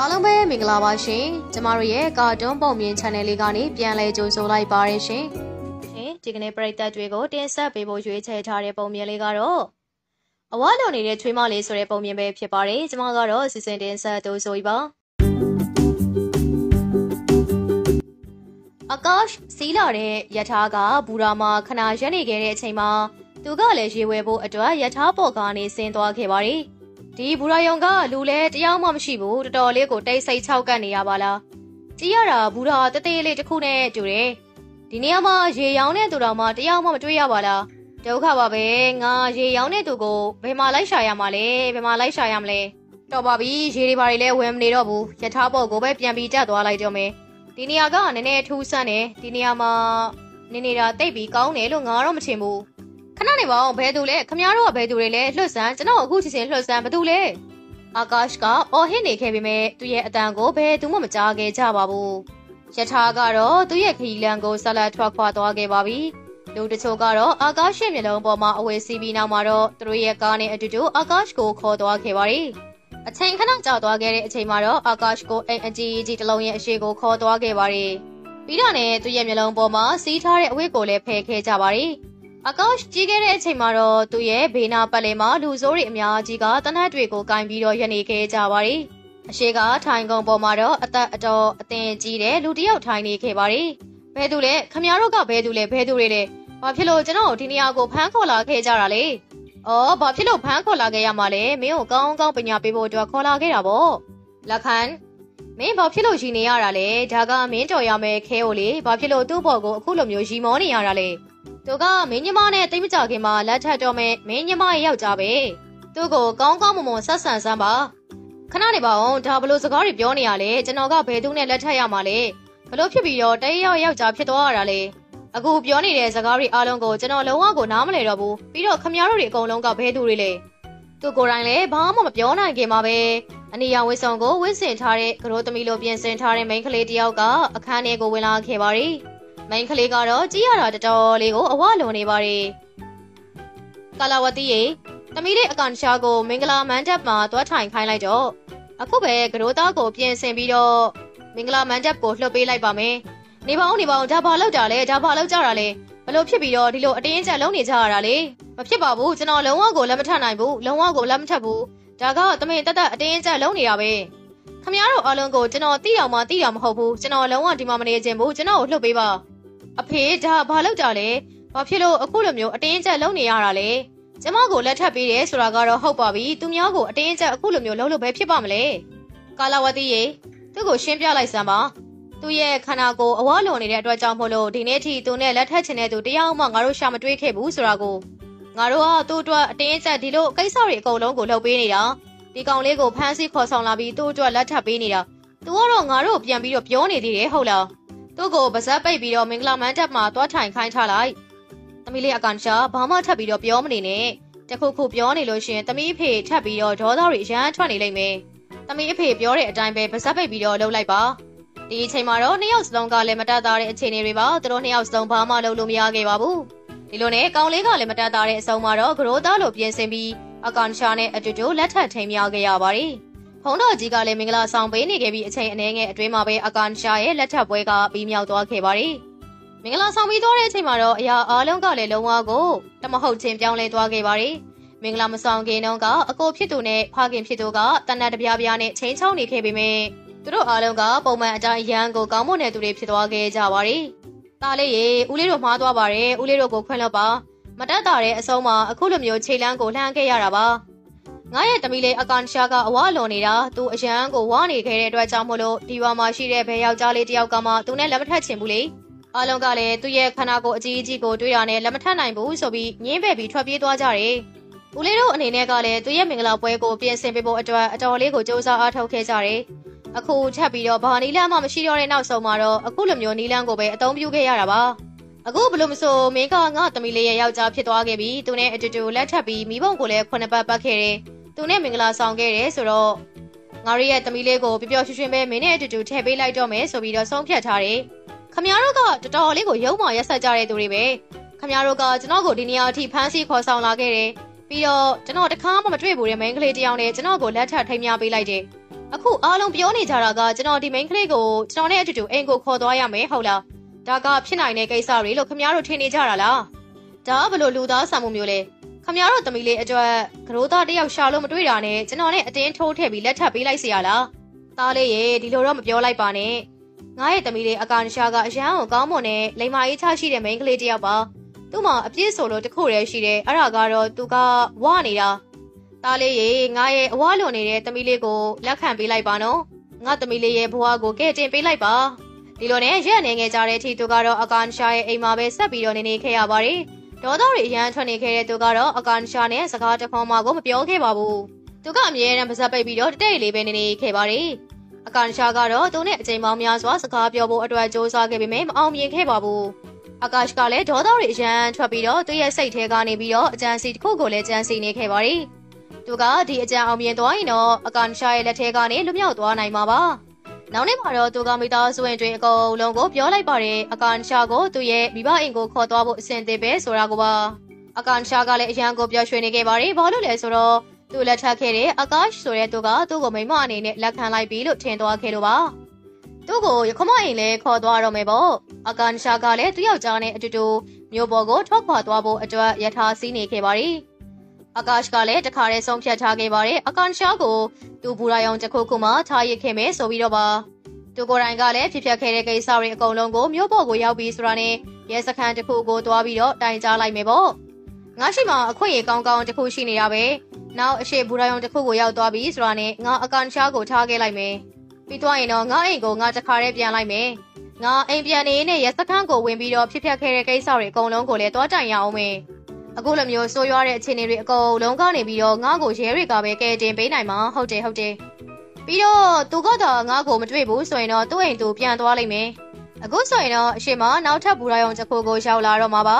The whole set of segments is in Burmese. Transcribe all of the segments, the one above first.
အားလုံးပဲမင်္ဂလာပါရှင်ကျမတို့ရဲ့ကာတွန်းပုံမြင် channel လေးကနေပြန်လည်ကြိုဆိုလိုက်ပါရရှင်ရှင်ဒီကနေ့ပရိသတ်တွေကိုတင်ဆက်ပေးဖို့ရွေးချယ်ထားတဲ့ပုံမြင်လေးကတော့အဝါလုံနေတဲ့ချွေးမလေးဆိုတဲ့ပုံမြင်ပဲဖြစ်ပါတယ်ကျမကတော့စီစဉ်တင်ဆက်တိုးဆိုပါအကားစီးလာတဲ့ယထာကဘူရာမှာခဏရက်နေခဲ့တဲ့အချိန်မှာသူကလည်းရေဝဲဖို့အတွက်ယထာပေါ်ကနေဆင်းသွားခဲ့ပါတယ် ဒီဘူရာယုံကလူလဲတယောက်မှမရှိဘူးတော်တော်လေးကိုတိတ်ဆိတ်ချောက်ကပ်နေရပါလားကြည့်ရတာဘူရာတသေးလေးတစ်ခုနဲ့တူတယ်ဒီနေရာမှာရေရောင်တဲ့သူတော်မှတယောက်မှမတွေ့ရပါလားဒုက္ခပါပဲငါရေရောင်တဲ့သူကိုဘယ်မှာလိုက်ရှာရမှာလဲဘယ်မှာလိုက်ရှာရမလဲတော်ပါပြီရေတွေဘာတွေလဲဝင်မနေတော့ဘူးယထာပေါ်ကိုပဲပြန်ပြီးတက်သွားလိုက်ကြမယ်ဒီနေရာကနည်းနည်းထူးဆန်းတယ်ဒီနေရာမှာနေနေတာတိတ်ပြီးကောင်းတယ်လို့ငါတော့မထင်ဘူး ခဏနေပါအောင်ဘယ်သူလဲခမရတို့ကဘယ်သူတွေလဲလွတ်ဆန်းကျွန်တော်အခုချင်းချင်းလွတ်ဆန်းဘယ်သူလဲအာကာရှ်ကအော်ဟစ်နေခဲ့ပေမဲ့သူ့ရဲ့အတန်ကိုဘယ်သူမှမကြားခဲ့ကြပါဘူးယထာကတော့သူ့ရဲ့ခရီးလမ်းကိုဆက်လက်ထွက်ခွာသွားခဲ့ပါပြီလူတချို့ကတော့အာကာရှ်ရဲ့မျက်လုံးပေါ်မှာအဝယ်စီးပြီးနောက်မှာတော့သူတို့ရဲ့ကားနဲ့အတူတူအာကာရှ်ကိုခေါ်သွားခဲ့ပါတယ်အချိန်ခဏကြာသွားခဲ့တဲ့အချိန်မှာတော့အာကာရှ်ကိုအိမ်အကြီးကြီးတစ်လုံးရဲ့အရှိကိုခေါ်သွားခဲ့ပါတယ်ပြီးတော့နဲ့သူ့ရဲ့မျက်လုံးပေါ်မှာစီးထားတဲ့အဝတ်ကိုလည်းဖယ်ခဲ့ကြပါတယ် အကောက်ကြီးခဲ့တဲ့အချိန်မှာတော့သူ့ရဲ့ဘေးနာပတ်လည်မှာလူဆိုးတွေအများကြီးကတနတ်တွေကိုကင်ပြီးတော့ရနေခဲ့ကြပါတယ်။အရှိကထိုင်ကုန်ပေါ်မှာတော့အသက်အတော်အသင်ကြီးတဲ့လူတစ်ယောက်ထိုင်နေခဲ့ပါတယ်။ဘဲသူလဲခမရတို့ကဘဲသူလဲဘဲသူတွေလဲဘာဖြစ်လို့ကျွန်တော်ဒီနေရာကိုဖမ်းခေါ်လာခဲ့ကြတာလဲ။အော်ဘာဖြစ်လို့ဖမ်းခေါ်လာခဲ့ရမှာလဲမင်းကိုကောင်းကောင်းပညာပေးဖို့အတွက်ခေါ်လာခဲ့တာပေါ့။လက်ခံမင်းဘာဖြစ်လို့ရီနေရတာလဲဒါကမင်းတော်ရမယ်ခဲကိုလေဘာဖြစ်လို့သူ့ဘော်ကိုအခုလိုမျိုးရီမောနေရတာလဲ။ သူကမင်းညီမနဲ့တိတ်မကြခင်မှာလက်ထပ်တော့မယ်မင်းညီမရဲ့ယောက်ျားပဲသူ့ကိုကောင်းကောင်းမွန်မွန်ဆက်ဆံစမ်းပါခဏနေပါအောင်ဒါဘလို့စကားတွေပြောနေရလဲကျွန်တော်ကဘယ်သူနဲ့လက်ထပ်ရမှာလဲဘလို့ဖြစ်ပြီးတော့တရရောက်ယောက်ျားဖြစ်သွားရတာလဲအခုပြောနေတဲ့စကားတွေအားလုံးကိုကျွန်တော်လုံးဝကိုနားမလည်တော့ဘူးပြီးတော့ခမည်းတော်တွေအကုန်လုံးကဘဲသူတွေလဲသူကိုယ်တိုင်လည်းဘာမှမပြောနိုင်ခင်မှာပဲအနီရောင်ဝစ်စုံကိုဝစ်စင်ထားတဲ့ကရိုသမီလိုပြင်ဆင်ထားတဲ့မိန်းကလေးတယောက်ကအခန်းထဲကိုဝင်လာခဲ့ပါတယ် မိန်းကလေးကတော့ကြည့်ရတာတော်တော်လေးကိုအဝလွန်နေပါတယ်။ကာလာဝတီရေတမီးလေးအကန်ရှာကိုမင်္ဂလာမန်တပ်မှာတွားထိုင်ခိုင်းလိုက်တော့အခုပဲကရိုသားကိုပြင်ဆင်ပြီးတော့မင်္ဂလာမန်တပ်ကိုလှုပ်ပေးလိုက်ပါမယ်။နေပါဦးနေပါဦးဒါဘာလောက်ကြလဲဒါဘာလောက်ကြတာလဲဘလို့ဖြစ်ပြီးတော့ဒီလိုအတင်းကျပ်လုံးနေကြရတာလေမဖြစ်ပါဘူးကျွန်တော်လုံးဝကိုလက်မထနိုင်ဘူးလုံးဝကိုလက်မထဘူးဒါကတမင်တက်တက်အတင်းကျပ်လုံးနေရပဲခမရတို့အားလုံးကိုကျွန်တော်တိတော်မှတိတော်မဟုတ်ဘူးကျွန်တော်လုံးဝဒီမှာမနေခြင်းဘူးကျွန်တော်ကိုလှုပ်ပေးပါ အဖေဒါဘာလုပ်ကြလဲဘာဖြစ်လို့အခုလိုမျိုးအတင်းကျပ်လုပ်နေရတာလဲကျမကိုလက်ထပ်ပေးတယ်ဆိုတာကတော့ဟုတ်ပါပြီသူများကိုအတင်းကျပ်အခုလိုမျိုးလုပ်လို့ပဲဖြစ်ပါမလဲကာလာဝတီရေသူ့ကိုရှင်းပြလိုက်စမ်းပါသူ့ရဲ့ခန္ဓာကိုယ်အဝလွန်နေတဲ့အတွက်ကြောင့်မို့လို့ဒီနေ့ထိသူနဲ့လက်ထပ်ချင်တဲ့သူတယောက်မှငါတို့ရှာမတွေးခဲ့ဘူးဆိုတာကိုငါတို့ကသူ့အတွက်အတင်းကျပ်ဒီလိုကိစ္စတွေအကုန်လုံးကိုလှုပ်ပေးနေတာဒီကောင်လေးကိုဖမ်းဆီးခေါ်ဆောင်လာပြီးသူ့အတွက်လက်ထပ်ပေးနေတာသူကတော့ငါတို့ပြန်ပြီးတော့ပြောနေသေးတယ်ဟုတ်လား သူ့ကိုပါဇက်ပိတ်ပြီးတော့မင်္ဂလာမန်တက်မှာသွားထိုင်ခိုင်းထားလိုက်။သမီးလေးအကန်ရှာဘာမှထပ်ပြီးတော့ပြောမနေနဲ့။တခုခုပြောနေလို့ရှင်သမီးအဖေထပ်ပြီးတော့ဒေါသတွေရမ်းထွက်နေလိမ့်မယ်။သမီးအဖေပြောတဲ့အတိုင်းပဲပါဇက်ပိတ်ပြီးတော့လှုပ်လိုက်ပါ။ဒီအချိန်မှာတော့နှစ်ယောက်စလုံးကလည်းမတတ်တာတဲ့အခြေအနေတွေပါသူတို့နှစ်ယောက်စလုံးဘာမှလုပ်လို့မရခဲ့ပါဘူး။ဒီလိုနဲ့ကောင်လေးကလည်းမတတ်တာတဲ့အဆုံးမှာတော့ဂရိုးသားလိုပြင်ဆင်ပြီးအကန်ရှာနဲ့အတူတူလက်ထပ်ထိန်မြခဲ့ရပါတယ်။ ဖုံးတော်ကြီးကလည်းမင်္ဂလာဆောင်ပေးနေခဲ့ပြီးအချိန်အနည်းငယ်အတွင်းမှာပဲအကန်ရှာရဲ့လက်ထပ်ပွဲကပြီးမြောက်သွားခဲ့ပါတယ်။မင်္ဂလာဆောင်ပြီးသွားတဲ့အချိန်မှာတော့အရာအားလုံးကလည်းလုံးဝကိုတမဟုတ်ချင်းပြောင်းလဲသွားခဲ့ပါတယ်။မင်္ဂလာမဆောင်ခင်တုန်းကအကိုဖြစ်သူနဲ့ဖခင်ဖြစ်သူကတန်တတပြားပြားနဲ့ချင်းချောင်းနေခဲ့ပေမဲ့သူတို့အားလုံးကပုံမှန်အတိုင်းရန်ကိုကောင်းမွန်တဲ့သူတွေဖြစ်သွားခဲ့ကြပါတယ်။တားလေးရေဦးလေးတို့မှားသွားပါတယ်ဦးလေးတို့ကိုခွင့်လွှတ်ပါမတက်တာတဲ့အဆုံးမှာအခုလိုမျိုးခြေလန်းကိုလှမ်းခဲ့ရတာပါ။ ငါရဲ့တမီလေးအကန်ရှာကအဝလွန်နေတာသူအရန်ကိုဝါနေခဲ့တဲ့အတွက်ကြောင့်မလို့ဒီဘွာမှာရှိတဲ့ဘဲယောက်ျားလေးတယောက်ကမှသူနဲ့လက်မထက်ချင်ဘူးလေအားလုံးကလည်းသူ့ရဲ့ခန္ဓာကိုယ်အကြီးအကြီးကိုတွေးရနဲ့လက်မထက်နိုင်ဘူးဆိုပြီးညင်းပယ်ပြီးထွက်ပြေးသွားကြတယ်ဦးလေးတို့အနေနဲ့ကလည်းသူ့ရဲ့မင်္ဂလာပွဲကိုပြင်ဆင်ပေးဖို့အတွက်အတော်လေးကိုစ조사အားထုတ်ခဲ့ကြတယ်အခုထပ်ပြီးတော့ဘာနီလန်းမှမရှိတော့တဲ့နောက်ဆုံးမှာတော့အခုလိုမျိုးနီလန်းကိုပဲအသုံးပြုခဲ့ရတာပါအခုဘလို့မဆိုမင်းကငါသမီးလေးရဲ့ယောက်ျားဖြစ်သွားခဲ့ပြီးသူနဲ့အတူတူလက်ထပ်ပြီးမိဘုံကိုလည်းခုနှစ်ပတ်ပတ်ခဲ့တယ် သူနဲ့မင်္ဂလာဆောင်ခဲ့တယ်ဆိုတော့ငါတို့ရဲ့သမီးလေးကိုပျော်ပျော်ရွှင်ရွှင်ပဲမင်းနဲ့အတူတူထည့်ပေးလိုက်တော့မယ်ဆိုပြီးတော့ဆုံးဖြတ်ထားတယ်။ခမရတို့ကတော်တော်လေးကိုရုံးမော်ရက်ဆက်ကြတဲ့သူတွေပဲ။ခမရတို့ကကျွန်တော်ကိုဒီနေရာအထိဖမ်းဆီးခေါ်ဆောင်လာခဲ့တယ်။ပြီးတော့ကျွန်တော်တခါမှမတွေ့ဘူးတဲ့မိန်းကလေးတယောက်နဲ့ကျွန်တော်ကိုလက်ထပ်ထိမ်းများပေးလိုက်တယ်။အခုအားလုံးပြောနေကြတာကကျွန်တော်ဒီ main ကလေးကိုကျွန်တော်နဲ့အတူတူအိမ်ကိုခေါ်သွားရမယ်ဟုတ်လားဒါကဖြစ်နိုင်တဲ့ကိစ္စတွေလို့ခင်ဗျားတို့ထင်နေကြတာလားဒါကဘလို့လူသားဆံမှုမျိုးလဲ ခင်ဗျားတို့သမီးလေးအတွက်ကရိုးသားတယောက်ရှာလို့မတွေ့တာနဲ့ကျွန်တော်နဲ့အတင်းထိုးထည့်ပြီးလက်ထပ်ပေးလိုက်စီရလားသားလေးရေဒီလိုတော့မပြောလိုက်ပါနဲ့ငါရဲ့သမီးလေးအကန်ရှာကအရန်ကိုကောင်းမွန်တဲ့လိမ္မာရေးချရှိတဲ့ main ကလေးတယောက်ပါသူ့မှာအပြည့်ဆိုလို့တခုတည်းရှိတယ်အဲ့ဒါကတော့သူကဝနေတာသားလေးရေငါရဲ့အဝလွန်နေတဲ့သမီးလေးကိုလက်ခံပေးလိုက်ပါနော်ငါသမီးလေးရဲ့ဘဝကိုကဲတင်ပေးလိုက်ပါဒီလိုနဲ့ရက်နေငယ်ကြတဲ့အထိသူကတော့အကန်ရှာရဲ့အိမ်မှာပဲဆက်ပြီးတော့နေနေခဲ့ရပါတယ် ဒေါသတွေအရန်ထွက်နေခဲ့တဲ့သူကတော့အကန်ရှာနဲ့စကားတစ်ခွန်းမှကိုမပြောခဲ့ပါဘူးသူကအမြဲတမ်းပါဇက်ပိတ်ပြီးတော့တတဲ့လေးပဲနေနေခဲ့ပါတယ်အကန်ရှာကတော့သူနဲ့အချိန်ပေါင်းများစွာစကားပြောဖို့အတွက်စ조사ခဲ့ပေမဲ့မအောင်မြင်ခဲ့ပါဘူးအကာရှ်ကလည်းဒေါသတွေအရန်ထွက်ပြီးတော့သူ့ရဲ့စိတ်ထဲကနေပြီးတော့အကြံစီတစ်ခုကိုလည်းကြံစီနေခဲ့ပါတယ်သူကဒီအကြံအောင်မြင်သွားရင်တော့အကန်ရှာရဲ့လက်ထဲကနေလွတ်မြောက်သွားနိုင်မှာပါ နောက်နေ့မှာတော့သူကမိသားစုဝင်တွေအကုန်လုံးကိုပြောလိုက်ပါတယ်အကန်ရှာကိုသူ့ရဲ့မိဘအိမ်ကိုခေါ်သွားဖို့အဆင်သင့်ပဲဆိုတာကိုပါအကန်ရှာကလည်းအရန်ကိုပြောရွှေနေခဲ့ပါတယ်ဘာလို့လဲဆိုတော့သူလက်ထပ်ခဲ့တဲ့အကာရှ်ဆိုတဲ့သူကသူ့ကိုမိမအနေနဲ့လက်ခံလိုက်ပြီလို့ထင်သွားခဲ့လို့ပါသူ့ကိုရခမအိမ်လဲခေါ်သွားတော့မယ်ပေါ့အကန်ရှာကလည်းသူ့ယောက်ျားနဲ့အတူတူမြို့ပေါ်ကိုထွက်ခွာသွားဖို့အတွက်ယထာစီးနေခဲ့ပါတယ် အကာရှ်ကလည်းတခါတည်းဆုံးဖြတ်ထားခဲ့ပါတယ်အကန်ရှာကိုသူဘူရာယောင်တစ်ခုခုမှထားရခဲ့မယ်ဆိုပြီးတော့ပါသူကိုယ်တိုင်ကလည်းဖြစ်ပျက်ခဲ့တဲ့ကိစ္စတွေအကုန်လုံးကိုမြို့ပေါ်ကိုရောက်ပြီးဆိုတာနဲ့ရဲစခန်းတစ်ခုကိုတွားပြီးတော့တိုင်ကြားလိုက်မယ်ပေါ့ငါရှိမှအခွင့်အရေးကောင်းကောင်းတစ်ခုရှိနေတာပဲနောက်အရှိဘူရာယုံတစ်ခုကိုရောက်သွားပြီဆိုတာနဲ့ငါအကန်ရှားကိုထားခဲ့လိုက်မယ်ပြီးသွားရင်တော့ငါအိမ်ကိုငါတခါတည်းပြန်လိုက်မယ်ငါအိမ်ပြန်နေနဲ့ရစခန်းကိုဝင်ပြီးတော့ဖြစ်ပျက်ခဲ့တဲ့ကိစ္စတွေအကုန်လုံးကိုလည်းတွားတိုင်ရအောင်မယ် အခုလိုမျိုးဆိုးရွားတဲ့အခြေအနေတွေအကုန်လုံးကနေပြီးတော့ငါ့ကိုရဲတွေကပဲကဲတင်ပေးနိုင်မှာဟုတ်တယ်ဟုတ်တယ်ပြီးတော့သူကတော့ငါ့ကိုမတွေ့ဘူးဆိုရင်တော့သူ့အိမ်သူပြန်သွားလိမ့်မယ်အခုဆိုရင်တော့အရှိမနောက်ထပ်ဘူရာယုံတစ်ခုကိုရောက်လာတော့မှာပါ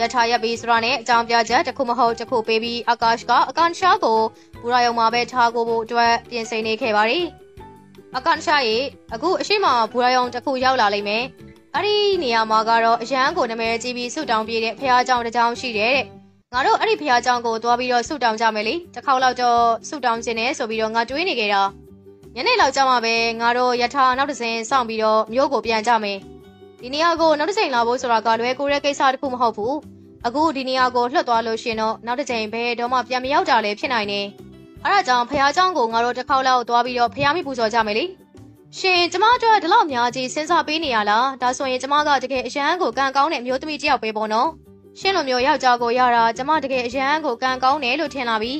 ရထားရပြီးဆိုတာနဲ့အကြောင်းပြချက်တစ်ခုမဟုတ်တစ်ခုပေးပြီးအာကာရှ်ကအကန်ရှာကိုဘူရာယုံမှာပဲထားကိုဖို့အတွက်ပြင်ဆင်နေခဲ့ပါတယ်။အကန်ရှာရေအခုအရှိမဘူရာယုံတစ်ခုရောက်လာလိမ့်မယ်။ အဲ့ဒီနေရာမှာကတော့အရန်ကိုနာမည်ကြီးပြီးဆုတောင်းပြတဲ့ဖះเจ้าတစ်ကြောင်ရှိတယ်တဲ့။ငါတို့အဲ့ဒီဖះเจ้าကိုသွားပြီးတော့ဆုတောင်းကြမယ်လေ။တစ်ခေါက်လောက်တော့ဆုတောင်းခြင်းနဲ့ဆိုပြီးတော့ငါတွေးနေကြတာ။ညနေလောက်ကြာမှပဲငါတို့ယထာနောက်တစ်စင်စောင့်ပြီးတော့မြို့ကိုပြန်ကြမယ်။ဒီနေရာကိုနောက်တစ်ချိန်လာဖို့ဆိုတာကလွယ်ကူတဲ့ကိစ္စတစ်ခုမဟုတ်ဘူးအခုဒီနေရာကိုလှွတ်သွားလို့ရှင်တော့နောက်တစ်ချိန်ဘယ်တော့မှပြန်မရောက်ကြလဲဖြစ်နိုင်နေအဲ့ဒါကြောင့်ဖះเจ้าကိုငါတို့တစ်ခေါက်လောက်သွားပြီးတော့ဖះမိပူဇော်ကြမယ်လေ ရှင်ကျမတို့ဒီလောက်များကြီးစဉ်းစားပေးနေရလားဒါဆိုရင်ကျမကတကယ်အရန်ကိုကံကောင်းတဲ့အမျိုးသမီးတယောက်ပဲပေါ့နော်ရှင်လိုမျိုးယောက်ျားကိုရတာကျမတကယ်အရန်ကိုကံကောင်းတယ်လို့ထင်လာပြီ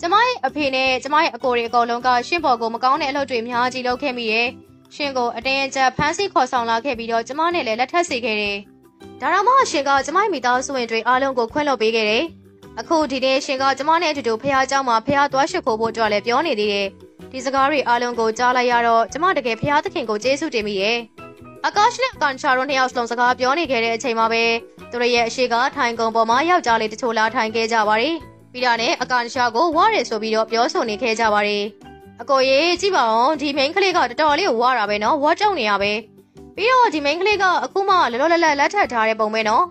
ကျမရဲ့အဖေနဲ့ကျမရဲ့အကိုတွေအကုန်လုံးကရှင်ဘော်ကိုမကောင်းတဲ့အလုပ်တွေအများကြီးလုပ်ခဲ့မိတယ်ရှင်ကိုအတင်းအကျပ်ဖမ်းဆီးခေါ်ဆောင်လာခဲ့ပြီးတော့ကျမနဲ့လည်းလက်ထပ်စေခဲ့တယ်။ဒါတော့မှရှင်ကကျမမိသားစုဝင်တွေအားလုံးကိုခွင့်လွှတ်ပေးခဲ့တယ်။အခုဒီနေ့ရှင်ကကျမနဲ့အတူတူဖះเจ้าမှာဖះသွားရှိခိုးဖို့အတွက်လည်းပြောနေသေးတယ်။ ဒီစကားတွေအားလုံးကိုကြားလိုက်ရတော့ကျမတကယ်ဖះသခင်ကိုကျေးဇူးတင်မိရဲ့။အကာရှနဲ့ကန်ချာတို့နှစ်ယောက်စလုံးစကားပြောနေခဲ့တဲ့အချိန်မှာပဲသူတို့ရဲ့အရှိကထိုင်ကုန်ပေါ်မှာယောက်ျားလေးတချို့လာထိုင်ခဲ့ကြပါတယ်။ပြီးတော့နဲ့အကန်ရှာကိုဝါရဲဆိုပြီးတော့ပြောဆိုနေခဲ့ကြပါတယ်။အကိုရေကြည့်ပါဦးဒီ main ကလေးကတော်တော်လေးကိုဝါတာပဲနော်ဝါကြောက်နေရပဲပြီးတော့ဒီ main ကလေးကအခုမှလောလောလတ်လတ်လက်ထပ်ထားတဲ့ပုံပဲနော်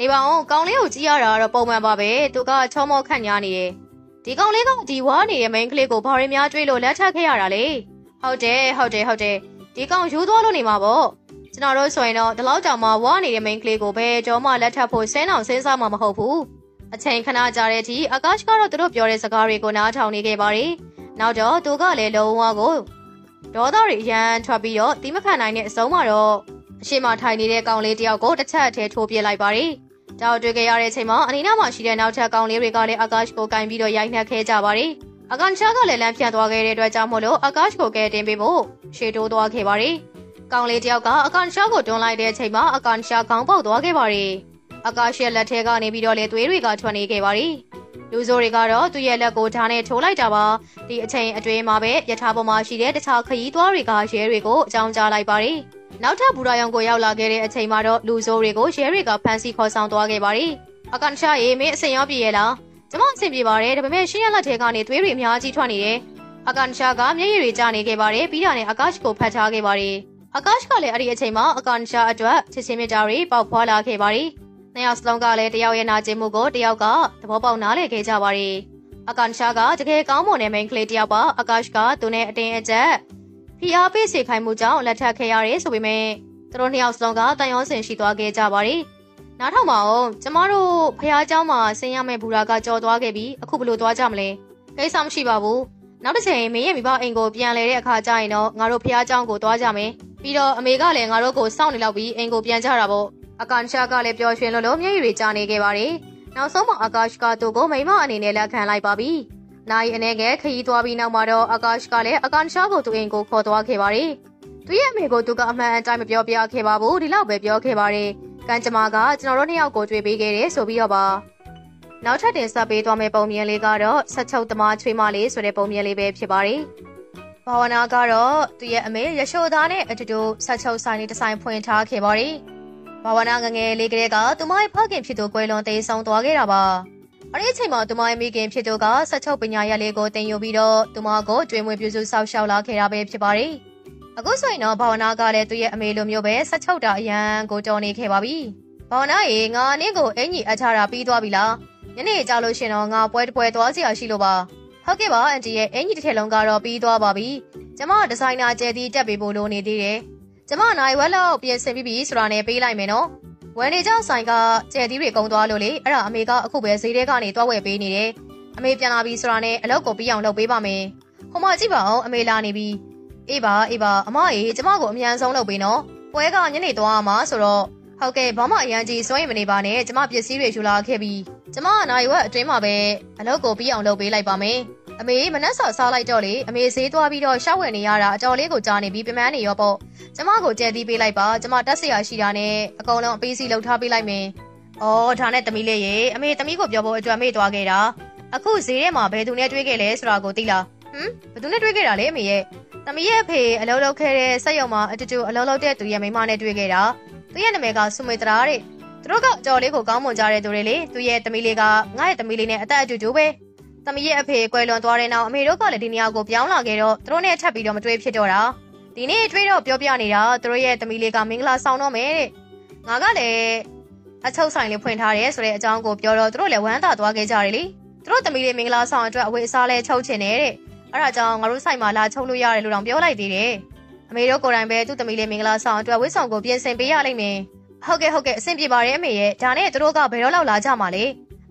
နေပါအောင်ကောင်လေးကိုကြည့်ရတာတော့ပုံမှန်ပါပဲသူကချောမောခန့်ညာနေတယ် ဒီကောင်လေးကဒီဝါနေတဲ့ main ကလေးကိုဘာရင်းများတွေးလို့လက်ထပ်ခဲ့ရတာလေဟုတ်တယ်ဟုတ်တယ်ဟုတ်တယ်ဒီကောင်ယူသွားလို့နေမှာပေါ့ကျွန်တော်တို့ဆိုရင်တော့ဒီလောက်ကြောင်မှဝါနေတဲ့ main ကလေးကိုပဲကြောမှလက်ထပ်ဖို့ဆင်းအောင်စဉ်းစားမှာမဟုတ်ဘူးအချိန်ခဏကြာတဲ့အထိအာကာရှ်ကတော့သူတို့ပြောတဲ့စကားတွေကိုနားထောင်နေခဲ့ပါတယ်နောက်တော့သူကလည်းလုံးဝကိုဒေါသတွေအရန်ထွက်ပြီးတော့တီးမခံနိုင်တဲ့အဆုံးမှာတော့အရှိမထိုင်နေတဲ့ကောင်လေးတယောက်ကိုတစ်ချက်အထဲထိုးပြလိုက်ပါတယ်။ တောက်တွေ့ကြရတဲ့အချိန်မှာအနီးနားမှာရှိတဲ့နောက်ထပ်ကောင်လေးတွေကလည်းအာကာရှ်ကိုကင်ပြီးတော့ရိုက်နှက်ခဲ့ကြပါတယ်။အကန်ရှာကလည်းလမ်းဖြတ်သွားခဲ့တဲ့အတွက်ကြောင့်မို့လို့အာကာရှ်ကိုကဲတင်ပေးဖို့ရှေ့တိုးသွားခဲ့ပါတယ်။ကောင်လေးတယောက်ကအကန်ရှာကိုတွန်းလိုက်တဲ့အချိန်မှာအကန်ရှာခေါင်းပေါက်သွားခဲ့ပါတယ်။အာကာရှ်ရဲ့လက်ထဲကနေပြီးတော့လေသွေးတွေကထွက်နေခဲ့ပါတယ်။လူဆိုတွေကတော့သူ့ရဲ့လက်ကိုဓာတ်နဲ့ထိုးလိုက်တာပါဒီအချိန်အတွင်းမှာပဲယထာပေါ်မှာရှိတဲ့တခြားခရီးသွားတွေကရဲတွေကိုအကြောင်းကြားလိုက်ပါတယ် နောက်ထပ်ဘူရာယောင်ကိုရောက်လာခဲ့တဲ့အချိန်မှာတော့လူဆိုးတွေကိုရဲတွေကဖမ်းဆီးခေါ်ဆောင်သွားခဲ့ပါတယ်အကန်ရှာရေမင်းအစင်ရောပြည့်ရဲ့လားကျမအဆင်ပြေပါတယ်ဒါပေမဲ့ရှင်းရလက်ထဲကနေသွေးတွေအများကြီးထွက်နေတယ်အကန်ရှာကမျက်ရည်တွေကျနေခဲ့ပါတယ်ပြီးတာနဲ့အကာရှ်ကိုဖတ်ထားခဲ့ပါတယ်အကာရှ်ကလည်းအဲ့ဒီအချိန်မှာအကန်ရှာအတွက်ချစ်ချင်းမြတ်တာတွေပေါက်ဖွာလာခဲ့ပါတယ်နှစ်ယောက်စလုံးကလည်းတယောက်ရဲ့နာကျင်မှုကိုတယောက်ကသဘောပေါက်နားလည်ခဲ့ကြပါတယ်အကန်ရှာကတကယ်ကောင်းမွန်တဲ့မိန်းကလေးတစ်ယောက်ပါအကာရှ်ကသူနဲ့အတင်းအကျပ် ဖိအားပေးစေခိုင်းမှုကြောင့်လက်ထပ်ခဲ့ရတယ်ဆိုပေမဲ့သူတို့နှစ်ယောက်စလုံးကတန်ရုံးစင်ရှိသွားခဲ့ကြပါတယ်နားထောင်ပါအောင်ကျမတို့ဖះเจ้าမှာဆင်းရမယ့်ဘူရာကကြော်သွားခဲ့ပြီးအခုဘယ်လိုသွားကြမလဲကိစ္စမရှိပါဘူးနောက်တစ်ချိန်မင်းရဲ့မိဘအိမ်ကိုပြန်လဲတဲ့အခါကျရင်တော့ငါတို့ဖះเจ้าကိုသွားကြမယ်ပြီးတော့အမေကလည်းငါတို့ကိုစောင့်နေလောက်ပြီးအိမ်ကိုပြန်ကြတာပေါ့အကန်ရှာကလည်းပျော်ရွှင်လို့လို့မျက်ရည်တွေကျနေခဲ့ပါတယ်နောက်ဆုံးမှာအာကာရှ်ကသူ့ကိုမိမအနေနဲ့လက်ခံလိုက်ပါပြီ နိုင်အနေငယ်ခရီးသွားပြီးနောက်မှာတော့အာကာရှ်ကလည်းအကန်ရှာကိုသူ့အိမ်ကိုခေါ်သွားခဲ့ပါတယ်သူရဲ့အမေကိုသူကအမှန်အတိုင်းမပြောပြခဲ့ပါဘူးဒီလောက်ပဲပြောခဲ့ပါတယ်ကံကြမ္မာကကျွန်တော်တို့နှစ်ယောက်ကိုတွေ့ပေးခဲ့တယ်ဆိုပြီးတော့ပါနောက်ထပ်တင်ဆက်ပေးသွားမယ့်ပုံမြင်လေးကတော့ဆက်ချုပ်သမားချွေးမလေးဆိုတဲ့ပုံမြင်လေးပဲဖြစ်ပါတယ်ဘာဝနာကတော့သူရဲ့အမေရရှိုးသားနဲ့အတူတူဆက်ချုပ်ဆိုင်လေးတစ်ဆိုင်ဖွင့်ထားခဲ့ပါတယ်ဘာဝနာငငယ်လေးကလေးကသူမရဲ့ဖခင်ဖြစ်သူကွယ်လွန်သေးဆုံးသွားခဲ့တာပါ အဲ့ဒီအချိန်မှာသူမရဲ့မိခင်ဖြစ်သူကဆက်ချုပ်ပညာရပ်လေးကိုတင်ယူပြီးတော့သူမကိုကျွေးမွေးပြုစုဆောက်ရှောက်လာခဲ့တာပဲဖြစ်ပါတယ်အခုဆိုရင်တော့ဘာဝနာကလည်းသူရဲ့အမေလိုမျိုးပဲဆက်ချုပ်တာအရန်ကိုတော်နေခဲ့ပါပြီဘာဝနာရေငါနင်းကိုအင်ကြီးအချတာပြီးသွားပြီလားညနေကြလို့ရှင်တော့ငါပွဲတပွဲသွားစရာရှိလို့ပါဟုတ်ကဲ့ပါအန်တီရဲ့အင်ကြီးတစ်ထည်လုံးကတော့ပြီးသွားပါပြီကျမဒီဇိုင်နာကျဲတီတက်ပေးဖို့လိုနေသေးတယ်ကျမနိုင်ဝက်လောက်ပြင်ဆင်ပြီးပြီဆိုတာနဲ့ပေးလိုက်မယ်နော် ဝယ်နေကြဆိုင်ကကျဲသီးတွေကုံသွားလို့လေအဲ့ဒါအမေကအခုပဲဈေးထဲကနေတွားဝယ်ပေးနေတယ်အမေပြန်လာပြီဆိုတာနဲ့အလုပ်ကိုပြီးအောင်လုပ်ပေးပါမယ်ဟိုမကြည့်ပါအောင်အမေလာနေပြီအေးပါအေးပါအမအေးကျမကိုအမြန်ဆုံးလုပ်ပေးနော်ပွဲကညနေသွားမှာဆိုတော့ဟုတ်ကဲ့ဘာမှအရန်ကြီးစွန့်ရင်မနေပါနဲ့ကျမပစ္စည်းတွေယူလာခဲ့ပြီးကျမအနိုင်ဝက်အတွင်းမှာပဲအလုပ်ကိုပြီးအောင်လုပ်ပေးလိုက်ပါမယ် အမေမနှက်ဆော်စားလိုက်တော့လေအမေဈေးသွားပြီးတော့ရှောက်ဝယ်နေရတာအတော်လေးကိုကြားနေပြီးပြမန်းနေရောပေါ့ကျမကိုကြဲသီးပေးလိုက်ပါကျမတက်စရာရှိတာနဲ့အကုန်လုံးအပေးစီလှုပ်ထားပေးလိုက်မယ်။အော်ဒါနဲ့သမီးလေးရေအမေသမီးကိုပြောဖို့အတွက်မေ့သွားခဲ့တာအခုဈေးထဲမှာဘယ်သူနဲ့တွေ့ခဲ့လဲဆိုတာကိုသိလားဟမ်ဘယ်သူနဲ့တွေ့ခဲ့တာလဲအမေရဲ့သမီးရဲ့အဖေအလုပ်လုပ်ခဲ့တဲ့စက်ရုံမှာအတူတူအလုပ်လုပ်တဲ့သူရဲ့မိမနဲ့တွေ့ခဲ့တာသူရဲ့နာမည်ကဆုမေတရာတဲ့သူတို့ကအကျော်လေးကိုကောင်းမွန်ကြတဲ့သူတွေလေသူရဲ့သမီးလေးကငါ့ရဲ့သမီးလေးနဲ့အသက်အတူတူပဲ သမီးရဲ့အဖေကွယ်လွန်သွားတဲ့နောက်အမေတို့ကလည်းဒီနေရာကိုပြောင်းလာခဲ့တော့သူတို့နဲ့ထပ်ပြီးတော့မတွေ့ဖြစ်တော့တာဒီနေ့တွေ့တော့ပြောပြနေတာသူတို့ရဲ့သမီးလေးကမင်္ဂလာဆောင်တော့မယ်တဲ့ငါကလည်းအချုပ်ဆိုင်လေးဖွင့်ထားတယ်ဆိုတဲ့အကြောင်းကိုပြောတော့သူတို့လည်းဝမ်းသာသွားခဲ့ကြတယ်လေသူတို့သမီးလေးမင်္ဂလာဆောင်အတွက်အဝတ်အစားလဲချုပ်ချင်တယ်တဲ့အဲ့ဒါကြောင့်ငါတို့ဆိုင်မှာလာချုပ်လို့ရတယ်လို့တော့ပြောလိုက်သေးတယ်အမေတို့ကိုယ်တိုင်ပဲသူ့သမီးလေးမင်္ဂလာဆောင်အတွက်ဝတ်ဆောင်ကိုပြင်ဆင်ပေးရလိမ့်မယ်ဟုတ်ကဲ့ဟုတ်ကဲ့အဆင်ပြေပါတယ်အမေရဲ့ဒါနဲ့သူတို့ကဘယ်တော့လောက်လာကြမှာလဲ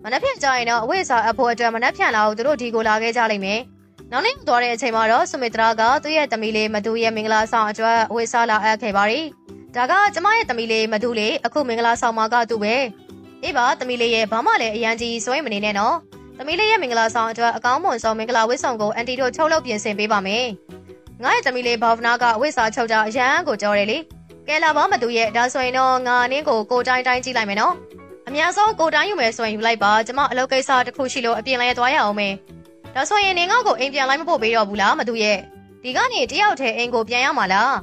မနှက်ဖြန်ကြရင်တော့အဝိဇ္ဇာအဖို့အတွက်မနှက်ဖြန်လာကိုသူတို့ဒီကိုလာခဲ့ကြလိမ့်မယ်။နောက်နေ့သွားတဲ့အချိန်မှာတော့ဆုမိတရာကသူ့ရဲ့သမီးလေးမဒူရဲ့မင်္ဂလာဆောင်အတွက်အဝိဇ္ဇာလာအပ်ခဲ့ပါရီ။ဒါကကျမရဲ့သမီးလေးမဒူလေးအခုမင်္ဂလာဆောင်မှာကသူ့ပဲ။အေးပါသမီးလေးရဲ့ဘာမှလည်းအရန်ကြီးစွဲမနေနဲ့နော်။သမီးလေးရဲ့မင်္ဂလာဆောင်အတွက်အကောင်းမွန်ဆုံးမင်္ဂလာဝတ်ဆောင်ကိုအန်တီတို့ချုပ်လုပ်ပြင်ဆင်ပေးပါမယ်။ငါရဲ့သမီးလေးဘာဝနာကအဝိဇ္ဇာချုပ်တာအရန်ကိုကြောတယ်လေ။ကဲလာပါမဒူရဲ့ဒါဆိုရင်တော့ငါနင်းကိုကိုတိုင်းတိုင်းကြည့်လိုက်မယ်နော်။ အများဆုံးကိုတိုင်းယူမယ်ဆိုရင်ယူလိုက်ပါကျမအလုပ်ကိစ္စတစ်ခုရှိလို့အပြင်လဲသွားရအောင်မယ်ဒါဆိုရင်နင်ငါ့ကိုအိမ်ပြန်လိုက်မဖို့ပေးတော့ဘူးလားမသူရဲ့ဒီကနေတယောက်တည်းအိမ်ကိုပြန်ရမှာလား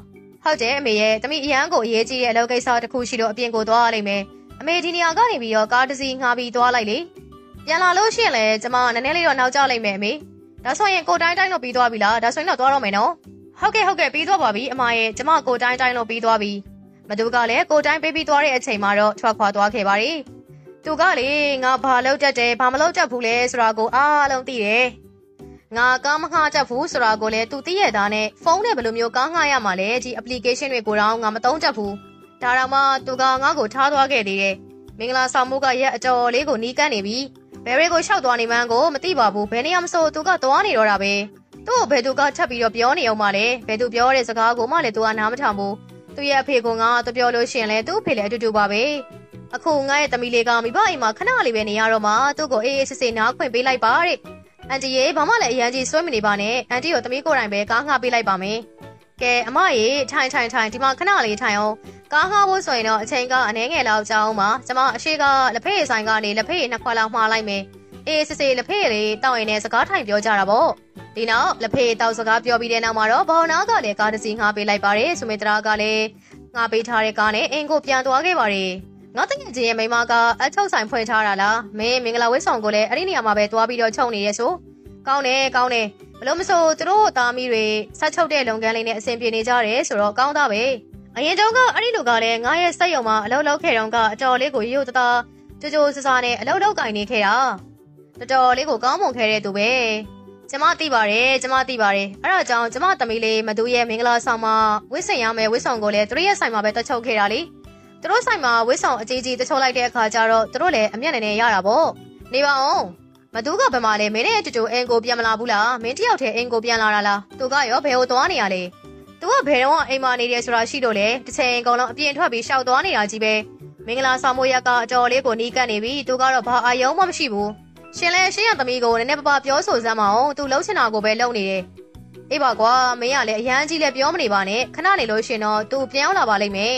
ဟုတ်တယ်အမေရဲ့တမိအရန်ကိုအရေးကြီးတဲ့အလုပ်ကိစ္စတစ်ခုရှိလို့အပြင်ကိုသွားရလိမ့်မယ်အမေဒီနေရာကနေပြီးတော့ကားတစ်စီးငှားပြီးသွားလိုက်လေပြန်လာလို့ရှိရင်လည်းကျမနည်းနည်းလေးတော့နောက်ကျလိုက်မယ်အမေဒါဆိုရင်ကိုတိုင်းတိုင်းလို့ပြီးသွားပြီလားဒါဆိုရင်တော့သွားတော့မယ်နော်ဟုတ်ကဲ့ဟုတ်ကဲ့ပြီးသွားပါပြီအမရဲ့ကျမကိုတိုင်းတိုင်းလို့ပြီးသွားပြီ မသူကလည်းကိုတိုင်းပေးပြီးသွားတဲ့အချိန်မှာတော့ထွက်ခွာသွားခဲ့ပါရီသူကလေငါဘာလုပ်တတ်တယ်ဘာမလုပ်တတ်ဘူးလဲဆိုတာကိုအားလုံးသိတယ်ငါကားမငှားတတ်ဘူးဆိုတာကိုလည်းသူသိရတာနဲ့ဖုန်းနဲ့ဘယ်လိုမျိုးကားငှားရမှာလဲဒီ application တွေကိုတော့ငါမသုံးတတ်ဘူးဒါတော့မှသူကငါ့ကိုထားသွားခဲ့သေးတယ်မင်္ဂလာဆောင်မှုကရက်အတော်လေးကိုနီးကပ်နေပြီဘယ်ရီကိုရှောက်သွားနေမှန်းကိုမသိပါဘူးဘယ်နေရာမဆိုသူကသွားနေတော့တာပဲသူ့ကိုဘယ်သူကထပ်ပြီးတော့ပြောနေအောင်မလဲဘယ်သူပြောတဲ့စကားကိုမှလည်းသူကနားမထောင်ဘူး သူ့ရဲ့အဖေကငါတပြောလို့ရှိရင်လည်းသူ့အဖေလည်းအတူတူပါပဲအခုငါရဲ့သမီးလေးကမိဘအိမ်မှာခဏလေးပဲနေရတော့မှသူ့ကိုအေးအေးဆေးဆေးနားခွင့်ပေးလိုက်ပါတဲ့အန်တီရေဘာမှလည်းအရန်ကြီးဆွဲမနေပါနဲ့အန်တီကိုသမီးကိုယ်တိုင်ပဲကားငှားပေးလိုက်ပါမယ်ကဲအမရေထိုင်ထိုင်ထိုင်ဒီမှာခဏလေးထိုင်အောင်ကားငှားဖို့ဆိုရင်တော့အချိန်ကအနည်းငယ်လောက်ကြာအောင်ပါကျမအရှိကလက်ဖေးဆိုင်ကနေလက်ဖေးနှစ်ခွက်လောက်မှားလိုက်မယ်အေးစစ်စစ်လက်ဖေးလေးတောက်ရင်လည်းစကားထိုင်ပြောကြတာပေါ့ ဒီနောက်လက်ဖေးတောက်စကားပြောပြီးတဲ့နောက်မှာတော့ဘော်နာကလည်းကားတစ်စီးငှားပေးလိုက်ပါတယ်ဆုမေတရာကလည်းငှားပေးထားတဲ့ကားနဲ့အင်ကိုပြန်သွားခဲ့ပါတယ်ငါတကယ်ချင်းရဲ့မိမကအချုပ်ဆိုင်ဖွင့်ထားတာလားမင်းမင်္ဂလာဝတ်ဆောင်ကိုလည်းအဲ့ဒီနေရာမှာပဲသွားပြီးတော့ချုပ်နေရဲဆိုကောင်းတယ်ကောင်းတယ်ဘလို့မဆိုသူတို့သားမီးတွေဆက်ချုပ်တဲ့လုပ်ငန်းလေးနဲ့အဆင်ပြေနေကြတယ်ဆိုတော့ကောင်းတာပဲအရင်တုန်းကအဲ့ဒီလူကလည်းငါရဲ့စက်ရုံမှာအလုပ်လုပ်ခဲ့တုန်းကအတော်လေးကိုရိုးသားသားကြိုးကြိုးဆဆနဲ့အလုပ်လုပ်ကင်နေခဲ့တာတော်တော်လေးကိုကောင်းမွန်ခဲ့တဲ့သူပဲ ကျမသိပါတယ်ကျမသိပါတယ်အဲ့ဒါကြောင့်ကျမသမီးလေးမသူရဲ့မင်္ဂလာဆောင်မှာဝစ်ဆင်ရမယ်ဝစ်ဆောင်ကိုလည်းသူတို့ရဲ့ဆိုင်မှာပဲတချုပ်ခဲ့တာလေသူတို့ဆိုင်မှာဝစ်ဆောင်အကြီးကြီးတချုပ်လိုက်တဲ့အခါကျတော့သူတို့လည်းအမျက်နဲ့နဲ့ရတာပေါ့နေပါအောင်မသူကဘယ်မှာလဲမင်းနဲ့တူတူအင်ကိုပြန်မလာဘူးလားမင်းတယောက်တည်းအင်ကိုပြန်လာတာလားသူကရောဘယ်ကိုသွားနေရလဲသူကဘယ်တော့အိမ်မှာနေတယ်ဆိုတာရှိလို့လေတစ်ချိန်အကုန်လုံးအပြင်ထွက်ပြီးရှောက်သွားနေတာကြီးပဲမင်္ဂလာဆောင်မိုးရက်ကအတော်လေးကိုနီးကပ်နေပြီသူကတော့ဘာအာယုံမှမရှိဘူး ရှင်လဲရှင်းရသမီးကိုနည်းနည်းပပပြောဆိုစမ်းမအောင်သူလှုပ်ချင်တာကိုပဲလုပ်နေတယ်အေးပါကွာမင်းကလည်းအရန်ကြီးလည်းပြောမနေပါနဲ့ခဏနေလို့ရှင်တော့သူပြန်ရောက်လာပါလိမ့်မယ်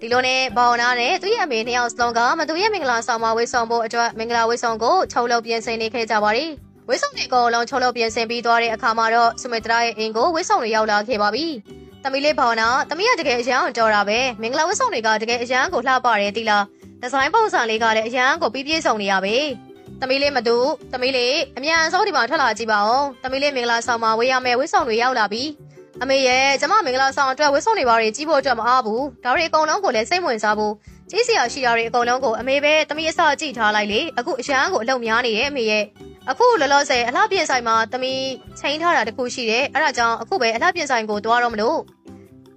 ဒီလိုနဲ့ဘောင်နာနဲ့သူ့ရဲ့အမေနှစ်ယောက်စလုံးကမသူရဲ့မင်္ဂလာဆောင်မှာဝေဆောင်ဖို့အတွက်မင်္ဂလာဝေဆောင်ကိုချုပ်လုပ်ပြင်ဆင်နေခဲ့ကြပါတယ်ဝေဆောင်တွေအကုန်လုံးချုပ်လုပ်ပြင်ဆင်ပြီးသွားတဲ့အခါမှာတော့စုမေတရာရဲ့အင်ကိုဝေဆောင်တွေရောက်လာခဲ့ပါပြီ။သမီးလေးဘောင်နာသမီးကတကယ်အရန်ကိုကြော်တာပဲမင်္ဂလာဝေဆောင်တွေကတကယ်အရန်ကိုလှပတယ်တိလားဒီဇိုင်းပုံစံလေးကလည်းအရန်ကိုပြီးပြည့်စုံနေရပဲ။ သမီးလေးမတူသမီးလေးအမြန်ဆုံးဒီမှာထွက်လာကြည့်ပါဦး။သမီးလေးမင်္ဂလာဆောင်မှာဝေးရမယ်ဝေဆောင်တွေရောက်လာပြီ။အမေရဲ့ကျမမင်္ဂလာဆောင်အတွက်ဝတ်စုံတွေပါတွေကြီးဖို့အတွက်မအားဘူးဒါတွေအကုန်လုံးကိုလည်းစိတ်ဝင်စားဖို့ကြီးစရာရှိတာတွေအကုန်လုံးကိုအမေပဲတမီးအစကြည့်ထားလိုက်လေအခုအရန်ကိုအလုံများနေတယ်အမေရဲ့အခုလောလောဆယ်အလှပြင်ဆိုင်မှာတမီးချိန်ထားတာတခုရှိတယ်အဲ့ဒါကြောင့်အခုပဲအလှပြင်ဆိုင်ကိုသွားတော့မလို့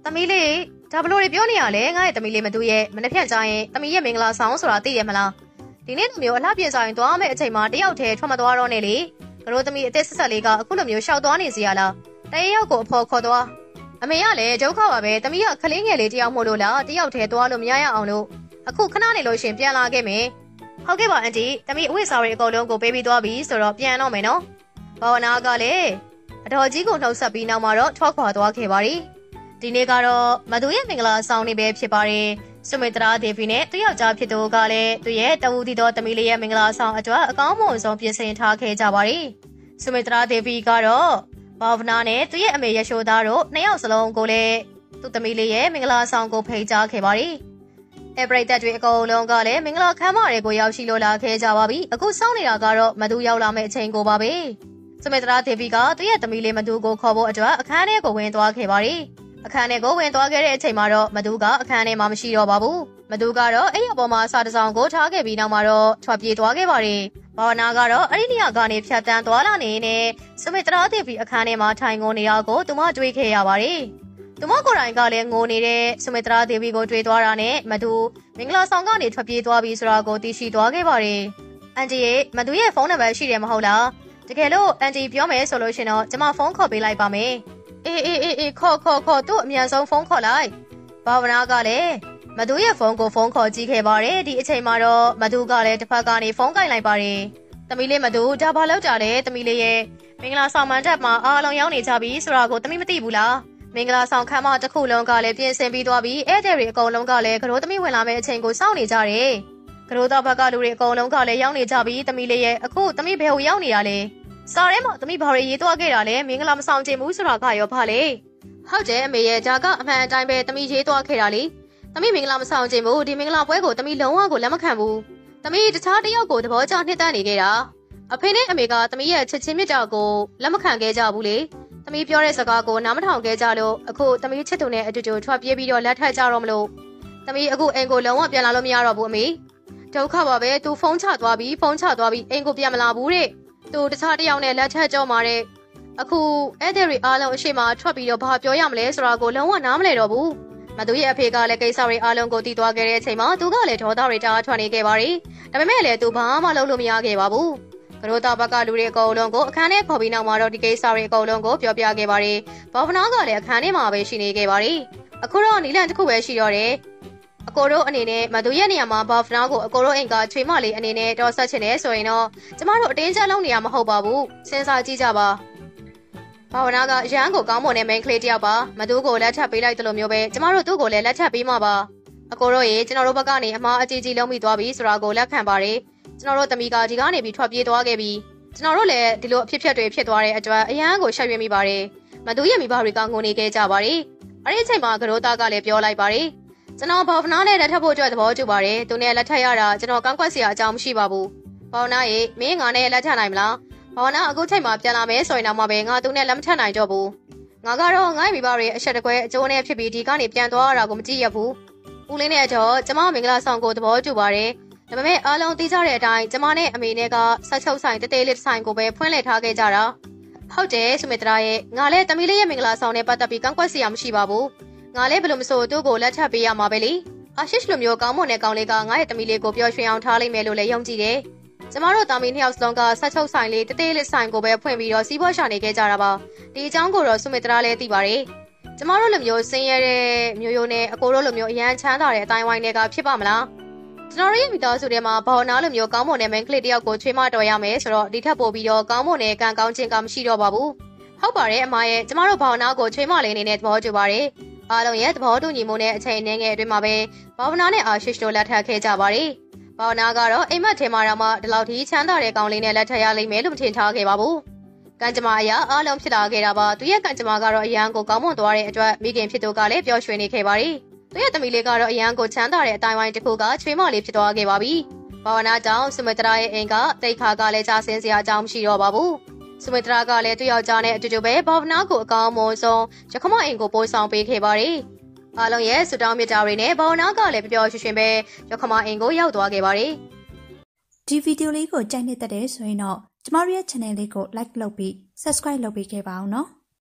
တမီးလေးဒါဘလို့တွေပြောနေရလဲငါ့ရဲ့တမီးလေးမသူရဲ့မနှက်ဖြန့်ကြရင်တမီးရဲ့မင်္ဂလာဆောင်ဆိုတာသိရမလား ဒီနေ့လိုမျိုးအလှပြင်ဆိုင်သွားမယ့်အချိန်မှာတယောက်တည်းထွက်မသွားတော့နဲ့လေကရိုသမီးအသက်ဆက်ဆက်လေးကအခုလိုမျိုးရှောက်သွားနေစီရလားတရရောက်ကိုအဖော်ခေါ်သွားအမေကလည်းဒုက္ခပါပဲတမီးကခလေးငယ်လေးတယောက်မို့လို့လားတယောက်တည်းသွားလို့မရရအောင်လို့အခုခဏနေလို့ရှင်ပြန်လာခဲ့မယ်ဟုတ်ကဲ့ပါအန်တီတမီးအဝိစာတွေအကုန်လုံးကိုပေးပြီးသွားပြီဆိုတော့ပြန်တော့မယ်နော်ဘာဝနာကလည်းအတော်ကြီးကိုနှုတ်ဆက်ပြီးနောက်မှာတော့ထွက်ခွာသွားခဲ့ပါရီဒီနေ့ကတော့မသူရဲ့မင်္ဂလာဆောင်နေပဲဖြစ်ပါတယ် စုမေတရာဒေဗီနဲ့သူယောက်ျားဖြစ်သူကလည်းသူရဲ့တဝူတီတော်တမီလေးရဲ့မင်္ဂလာဆောင်အတွက်အကောင်းမွန်ဆုံးပြင်ဆင်ထားခဲ့ကြပါရီစုမေတရာဒေဗီကတော့ဘာဝနာနဲ့သူရဲ့အမေရရှိုးသားတို့နှစ်ယောက်စလုံးကိုလည်းသူ့သမီးလေးရဲ့မင်္ဂလာဆောင်ကိုဖိတ်ကြားခဲ့ပါရီအပရိသတ်တွေအကုန်လုံးကလည်းမင်္ဂလာခမ်းမတွေကိုရောက်ရှိလို့လာခဲ့ကြပါပြီအခုစောင့်နေတာကတော့မသူရောက်လာမယ့်အချိန်ကိုပါပဲစမေတရာဒေဗီကသူ့ရဲ့သမီးလေးမသူကိုခေါ်ဖို့အတွက်အခန်းထဲကိုဝင်သွားခဲ့ပါရီ အခန်းထဲကိုဝင်သွားခဲ့တဲ့အချိန်မှာတော့မသူကအခန်းထဲမှာမရှိတော့ပါဘူးမသူကတော့အဲ့ရပေါ်မှာစာတစောင်ကိုထားခဲ့ပြီးနောက်မှာတော့ထွက်ပြေးသွားခဲ့ပါရီဘာဝနာကတော့အဲ့ဒီနေရာကနေဖြတ်တန်းသွားလာနေနေစမေတရာဒေဗီအခန်းထဲမှာထိုင်ကုန်နေတာကိုသူမတွေ့ခဲ့ရပါတယ်သူမကိုယ်တိုင်ကလည်းငိုနေတဲ့စမေတရာဒေဗီကိုတွေ့သွားတာနဲ့မသူမင်္ဂလာဆောင်ကနေထွက်ပြေးသွားပြီဆိုတာကိုသိရှိသွားခဲ့ပါတယ်။အန်တီရဲ့မသူရဲ့ဖုန်းနံပါတ်ရှိတယ်မဟုတ်လား။တကယ်လို့အန်တီပြောမယ်ဆိုလို့ရှင်တော့ကျွန်မဖုန်းခေါ်ပေးလိုက်ပါမယ်။ အေးအေးအေးအေးခေါ်ခေါ်ခေါ်သူ့အမြန်ဆုံးဖုန်းခေါ်လိုက်။ဘာဝနာကလည်းမသူရဲ့ဖုန်းကိုဖုန်းခေါ်ကြည့်ခဲ့ပါတယ်။ဒီအချိန်မှာတော့မသူကလည်းတစ်ဖက်ကနေဖုန်းကင်လိုက်ပါတယ်။သမီးလေးမသူဒါဘာလောက်ကြလဲသမီးလေးရဲ့မင်္ဂလာဆောင်မန်တက်မှာအားလုံးရောက်နေကြပြီဆိုတာကိုသမီးမသိဘူးလား။မင်္ဂလာဆောင်ခမ်းမတစ်ခုလုံးကလည်းပြင်ဆင်ပြီးသွားပြီးဧည့်သည်တွေအကုန်လုံးကလည်းကရိုးသမီးဝင်လာမယ့်အချိန်ကိုစောင့်နေကြတယ်။ကရိုးသားဘက်ကလူတွေအကုန်လုံးကလည်းရောက်နေကြပြီးသမီးလေးရဲ့အခုသမီးဘယ်ကိုရောက်နေရလဲ။ စာထဲမှာသမီးဘာတွေရေးသွားခဲ့တာလဲမင်္ဂလာမဆောင်ချင်ဘူးဆိုတာကရောဖာလေ။ဟုတ်တယ်အမေရဲ့ဒါကအမှန်အတိုင်းပဲသမီးရေးသွားခဲ့တာလေ။သမီးမင်္ဂလာမဆောင်ချင်ဘူးဒီမင်္ဂလာပွဲကိုသမီးလုံးဝကိုလက်မခံဘူး။သမီးတခြားတယောက်ကိုသဘောကျနှစ်သက်နေခဲ့တာ။အဖေနဲ့အမေကသမီးရဲ့ချစ်ချင်းမြတ်တာကိုလက်မခံခဲ့ကြဘူးလေ။သမီးပြောတဲ့စကားကိုနားမထောင်ခဲ့ကြလို့အခုသမီးချစ်သူနဲ့အတူတူထွက်ပြေးပြီးတော့လက်ထပ်ကြတော့မလို့သမီးအခုအိမ်ကိုလုံးဝပြန်လာလို့မရတော့ဘူးအမေဒုက္ခပါပဲသူဖုန်းချသွားပြီးဖုန်းချသွားပြီးအိမ်ကိုပြန်မလာဘူးတဲ့ သူတခြားတယောက်နဲ့လက်ထပ်ကြောမှာတဲ့အခုအဲ့ဒီရီအားလုံးအရှိမထွက်ပြီးတော့ဘာပြောရမလဲဆိုတာကိုလုံးဝနားမလည်တော့ဘူးမသူရဲ့အဖေကလည်းကိစ္စတွေအားလုံးကိုတည်သွားခဲ့တဲ့အချိန်မှာသူကလည်းဒေါသတွေတအားထွက်နေခဲ့ပါတယ်ဒါပေမဲ့လည်းသူဘာမှလုပ်လို့မရခဲ့ပါဘူးကရိုတာဘက်ကလူတွေအကုန်လုံးကိုအခန်းထဲခေါ်ပြီးနောက်မှာတော့ဒီကိစ္စတွေအကုန်လုံးကိုပြောပြခဲ့ပါတယ်။ဘော်ဖနာကလည်းအခန်းထဲမှာပဲရှိနေခဲ့ပါတယ်။အခုတော့နီလန်တစ်ခုပဲရှိတော့တယ်။ အကိုတို့အနေနဲ့မသူရဲ့နေရာမှာဘော်ဖနာကိုအကိုတို့အိမ်ကချွေမလေးအနေနဲ့တော့ဆက်ချင်တယ်ဆိုရင်တော့ကျမတို့အတင်းကျပ်လုံးနေရမဟုတ်ပါဘူး။စဉ်းစားကြည့်ကြပါ။ဘာဝနာကရန်ကိုကောင်းမွန်တဲ့ main ကလေးတယောက်ပါမသူကိုလက်ထပ်ပေးလိုက်တယ်လို့မျိုးပဲကျမတို့သူ့ကိုလည်းလက်ထပ်ပေးမှာပါအကိုတို့ရေကျွန်တော်တို့ဘက်ကနေအမားအကြီးကြီးလုံးမိသွားပြီဆိုတာကိုလက်ခံပါတယ်ကျွန်တော်တို့တမီကဒီကနေပြီးထွက်ပြေးသွားခဲ့ပြီးကျွန်တော်တို့လည်းဒီလိုအဖြစ်အပျက်တွေဖြစ်သွားတဲ့အတွက်အရန်ကိုရှက်ရွံ့မိပါတယ်မသူရဲ့မိဘတွေကငိုနေခဲ့ကြပါတယ်အဲ့ဒီအချိန်မှာကရိုတာကလည်းပြောလိုက်ပါတယ် ကျွန်တော်ဘော်ဖနာနဲ့လက်ထပ်ဖို့အတွက်သဘောတူပါတယ်သူနဲ့လက်ထပ်ရတာကျွန်တော်ကန့်ကွက်စရာအကြောင်းမရှိပါဘူးဘော်နာရေမင်းငါနဲ့လက်ထပ်နိုင်မလားဘော်နာအခုချိန်မှာပြန်လာမယ်ဆိုရင်တော့မှပဲငါသူနဲ့လက်မထပ်နိုင်တော့ဘူးငါကတော့ငါ့မိဘတွေအဆက်တကွဲအကျိုးနဲ့ဖြစ်ပြီးဒီကနေပြန်သွားရတာကိုမကြည့်ရဘူးဦးလင်းနဲ့တော့ကျမမင်္ဂလာဆောင်ကိုသဘောတူပါတယ်ဒါပေမဲ့အားလုံးသိကြတဲ့အတိုင်းကျမနဲ့အမေနဲ့ကဆက်ချုပ်ဆိုင်တသေးလေးတစ်ဆိုင်ကိုပဲဖွင့်လှစ်ထားခဲ့ကြတာဟုတ်တယ်စုမိတရာရဲ့ငါလည်းတမီလေးရဲ့မင်္ဂလာဆောင်နဲ့ပတ်သက်ပြီးကန့်ကွက်စရာမရှိပါဘူး ငါလည်းဘယ်လိုမဆိုသူ့ကိုလက်ထပ်ပေးရမှာပဲလေအာရှိရှလိုမျိုးကောင်းမွန်တဲ့ကောင်လေးကငါရဲ့တမီလေးကိုပျော်ရွှင်အောင်ထားလိုက်မယ်လို့လည်းယုံကြည်တယ်ကျမတို့တာမီနှစ်ယောက်စလုံးကဆက်ချုပ်ဆိုင်လေးတသေးလေးဆိုင်ကိုပဲဖွင့်ပြီးတော့စီးပွားရှာနေခဲ့ကြတာပါဒီအကြောင်းကိုတော့စုမိတရာလည်းသိပါတယ်ကျမတို့လိုမျိုးဆင်းရဲတဲ့မျိုးရိုးနဲ့အကိုတို့လိုမျိုးအရန်ချမ်းသာတဲ့အတိုင်းဝိုင်းတွေကဖြစ်ပါမလားကျွန်တော်ရဲ့မိသားစုထဲမှာဘော်နာလိုမျိုးကောင်းမွန်တဲ့မင်းကလေးတယောက်ကိုချွေးမတော်ရမယ်ဆိုတော့ဒီထက်ပိုပြီးတော့ကောင်းမွန်တဲ့ကံကောင်းခြင်းကမရှိတော့ပါဘူးဟုတ်ပါတယ်အမရဲ့ကျမတို့ဘော်နာကိုချွေးမလေးအနေနဲ့သဘောတူပါတယ် အားလုံးရဲ့သဘောတူညီမှုနဲ့အချိန်နှင်းငယ်အတွင်းမှာပဲဘော်နာနဲ့အာရှစ်တို့လက်ထပ်ခဲ့ကြပါတယ်ဘော်နာကတော့အိမ်မက်ထဲမှာတော့မှဒီလောက်ထိချမ်းသာတဲ့ကောင်လေးနဲ့လက်ထပ်ရလိမ့်မယ်လို့မထင်ထားခဲ့ပါဘူးကံကြမ္မာအရာအားလုံးဖြစ်လာခဲ့တာပါသူရဲ့ကံကြမ္မာကတော့အရန်ကိုကောင်းမွန်သွားတဲ့အတွက်မိခင်ဖြစ်သူကလည်းပျော်ရွှင်နေခဲ့ပါတယ်သူရဲ့သမီးလေးကတော့အရန်ကိုချမ်းသာတဲ့အတိုင်းဝိုင်းတစ်ခုကချွေးမလေးဖြစ်သွားခဲ့ပါပြီဘာဝနာကြောင့်စမတရာရဲ့အိမ်ကတိတ်ခါကလည်းကြာဆင်းစရာအကြောင်းမရှိတော့ပါဘူး စမတရာကလည်းသူ့ယောက်ျားနဲ့အတူတူပဲဘာဝနာကိုအကောင်းမွန်ဆုံးရခမအိမ်ကိုပို့ဆောင်ပေးခဲ့ပါတယ်အားလုံးရဲ့ဆူတောင်းမြတ်တာတွေနဲ့ဘာဝနာကလည်းပျော်ရွှင်ရွှင်ပဲရခမအိမ်ကိုရောက်သွားခဲ့ပါတယ်ဒီဗီဒီယိုလေးကိုကြိုက်နေတဲ့တဲ့ဆိုရင်တော့ကျမတို့ရဲ့ channel လေးကို like လုပ်ပြီး subscribe လုပ်ပေးခဲ့ပါအောင်နော်